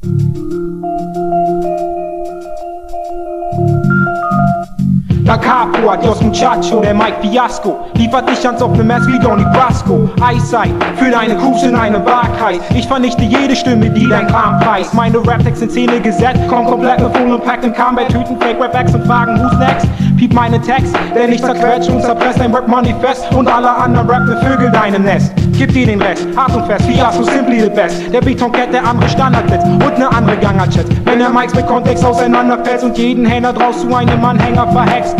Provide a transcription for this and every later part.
La Capo, adios Muchacho, der Mike Fiasco. Liefert dich ans offene Mess wie Donny Brasco Eyesight, für deine Crews in eine Wahrheit. Ich vernichte jede Stimme, die dein Kram preist. Meine Rap-Text in Szene gesetzt. Komm komplett mit Full Impact und kam bei Tüten Fake Rap-Acts und fragen, who's next? Piep meine Text, denn ich zerquetscht und zerpresst dein Rap-Manifest. Und alle anderen rappen Vögel deinem Nest Gib dir den Rest, hart und fest, Fiasco, simply the best. Der Betonket, der andere Standardblitz und ne andere Gangerchat Wenn der Mikes mit Kontext auseinanderfällt und jeden Händler draus zu einem Anhänger verhext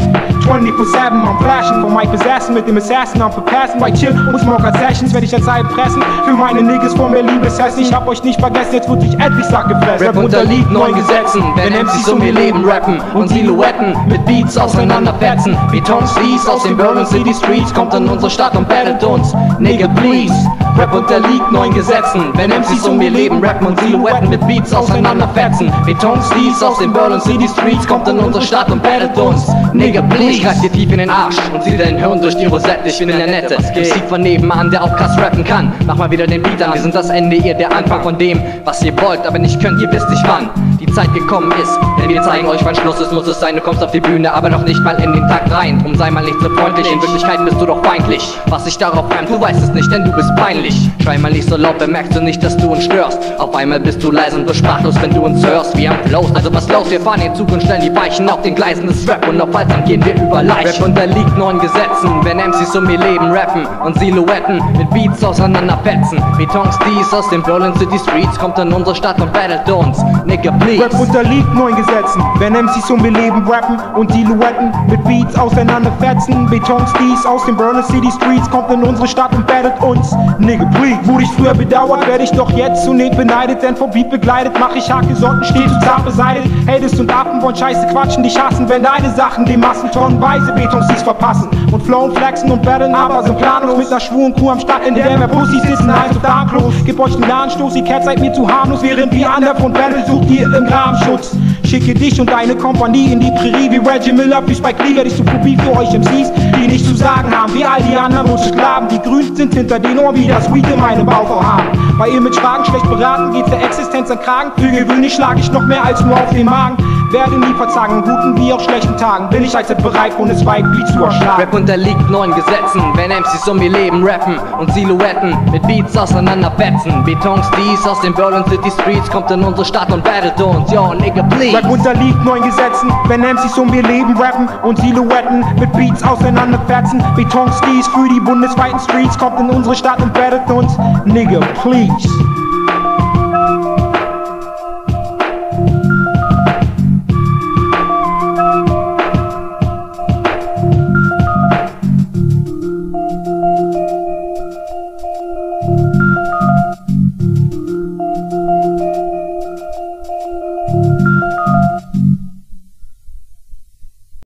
24-7 am Flashen, von Mike besessen mit dem Assassin am Verpassen. Bei Chill und Smoker Sessions werde ich als Zeit pressen. Für meine Niggas von Berlin bis Hessen. Ich hab euch nicht vergessen, jetzt wird ich endlich Sack gefressen. Rap unterliegt neuen Gesetzen, wenn MCs um ihr Leben rappen und Silhouetten mit Beats auseinanderfetzen. Beton Sleaze aus den Berlin City Streets kommt in unsere Stadt und battelt uns. Nigga, please. Rap unterliegt neuen Gesetzen, wenn MCs um ihr Leben rappen und Silhouetten mit Beats auseinanderfetzen. Beton Sleaze aus den Berlin City Streets kommt in unsere Stadt und battelt uns. Nigga, please. Ich greif dir tief in den Arsch und zieh dein Hirn durch die Rosette. Ich bin der Nette, MC von nebenan, der auch krass rappen kann. Mach mal wieder den Beat an, wir sind das Ende, ihr der Anfang von dem, was ihr wollt, aber nicht könnt, ihr wisst nicht wann Zeit gekommen ist. Denn wir zeigen euch, wann Schluss ist, muss es sein. Du kommst auf die Bühne, aber noch nicht mal in den Takt rein. Drum sei mal nicht so freundlich, in Wirklichkeit bist du doch feindlich. Was sich darauf reimt, du weißt es nicht, denn du bist peinlich. Schrei mal nicht so laut, bemerkst du nicht, dass du uns störst. Auf einmal bist du leise und du sprachlos, wenn du uns hörst. Wir haben Flows, also was los? Wir fahren in Zug und stellen die Weichen auf den Gleisen des Rap. Und auf Altsam gehen wir über Leichen. Rap unterliegt neuen Gesetzen, wenn MCs um ihr Leben rappen und Silhouetten mit Beats auseinanderfetzen. Betons dies aus den Berlin City Streets kommt in unsere Stadt und battelt uns. Nigga, please. Rap unterliegt neuen Gesetzen, wenn MCs um ihr Leben rappen und Silhouetten mit Beats auseinanderfetzen. Betons dies aus den Berlin City Streets kommt in unsere Stadt und battelt uns. Nigga, please. Wurde ich früher bedauert, werde ich doch jetzt zunehmend beneidet, denn vom Beat begleitet mach ich Hake Sorten stets und zart beseitigt. Haters und Affen wollen Scheiße quatschen, dich hassen, wenn deine Sachen die Massen tonnenweise Betons dies verpassen. Und flown, flexen und battlen, aber sind planlos mit einer schwulen Kuh am Start, in der mehr Pussys sitzen, heißt und darmlos. Gib euch einen Anstoß, ihr Cat seid mir zu harmlos, während wir an der Front battle, sucht ihr im Rahmenschutz. Schicke dich und deine Kompanie in die Prärie wie Reggie Miller, wie Spike Lee, werde ich zu Kopie für euch MCs, die nichts zu sagen haben, wie all die anderen und Sklaven, die grün sind hinter den Ohren, wie das Weed in meinem Bauch haben. Bei ihr mit Fragen schlecht beraten, geht's der Existenz an Kragen, für gewöhnlich schlage ich noch mehr als nur auf den Magen. Werde nie verzagen, in guten wie auch schlechten Tagen, bin ich als bereit, ohne zwei Beats zu erschlagen. Rap unterliegt neuen Gesetzen, wenn MCs um ihr Leben rappen und Silhouetten mit Beats auseinanderfetzen. Betons dies aus den Berlin City Streets kommt in unsere Stadt und battelt uns. Yo, nigga, please. Rap unterliegt neuen Gesetzen, wenn MCs um ihr Leben rappen und Silhouetten mit Beats auseinanderfetzen. Betonskis für die bundesweiten Streets kommt in unsere Stadt und battelt uns. Nigga, please.